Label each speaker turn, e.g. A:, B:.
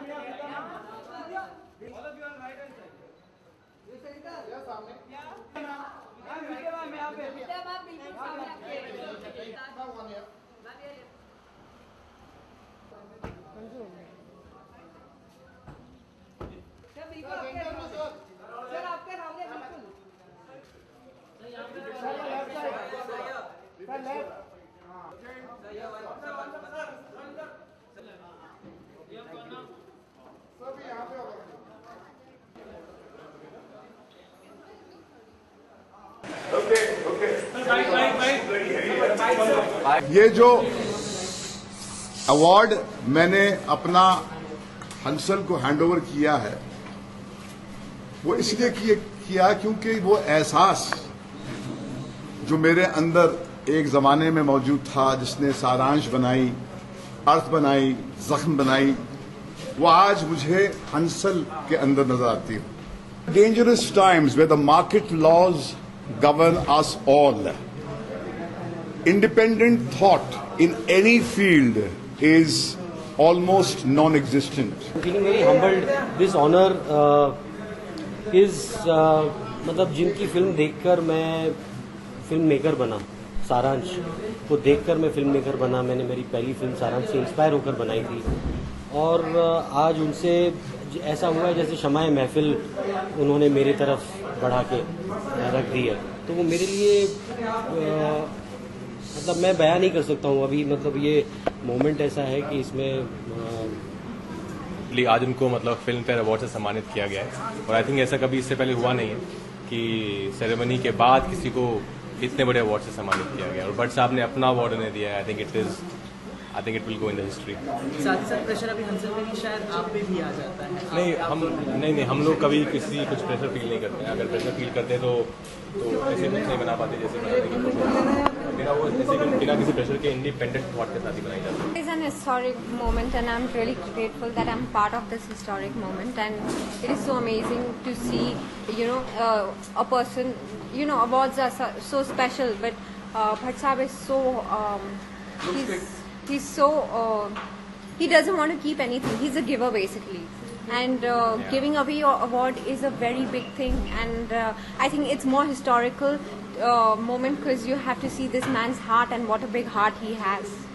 A: All of you are right
B: ये जो award मैंने अपना हंसल को हैंडओवर किया है, वो इसलिए किया क्योंकि वो एहसास जो मेरे अंदर एक जमाने में मौजूद था, जिसने सारांश बनाई, अर्थ बनाई, जख्म बनाई, वो आज मुझे हंसल के अंदर नज़र आती है। Dangerous times way the market laws govern us all independent thought in any field is almost non-existent.
C: feeling very humbled. This honor uh, is uh, मतलब जिनकी फ़िल्म देखकर मैं फ़िल्म मेकर बना सारांश को देखकर मैं फ़िल्म मेकर बना मैंने मेरी पहली फ़िल्म सारांश से इंस्पायर होकर बनाई थी और uh, आज उनसे ऐसा हुआ है जैसे शमाए महफिल उन्होंने मेरी तरफ़ बढ़ा के रख दी है। तो वो मेरे लिए मतलब मैं बयान नहीं कर सकता हूँ। अभी मतलब ये मोमेंट ऐसा है कि इसमें
D: आज उनको मतलब फ़िल्म फेयर अवार्ड से सम्मानित किया गया है। और आई थिंक ऐसा कभी इससे पहले हुआ नहीं है कि सेरेमनी के बाद किसी को इतने बड़े अवार्ड से सम्मानित किया गया। और भट्ट साहब ने अपना अवार्ड उन्हें दिया I think it is I think it will go in the history
E: साथ ही साथ प्रेशर अभी हंसल में भी शायद आप पे भी आ जाता है
D: नहीं आप, हम आप नहीं नहीं हम लोग कभी किसी कुछ प्रेशर फील नहीं करते अगर प्रेशर फील करते तो तो ऐसे कुछ नहीं बना पाते जैसे बनाने की मेरा वो ऐसे बिना किसी प्रेशर के इंडिपेंडेंट थॉट के साथ ही बनाई जाती है
F: It is an historic moment, and I'm really grateful that I'm part of this historic moment. And it is so amazing to see, you know, uh, a person. You know, awards are so, so special, but uh, Bhatt is so. Um, he's he's so. Uh, he doesn't want to keep anything. He's a giver, basically. And uh, giving away your award is a very big thing, and uh, I think it's more historical uh, moment because you have to see this man's heart and what a big heart he has.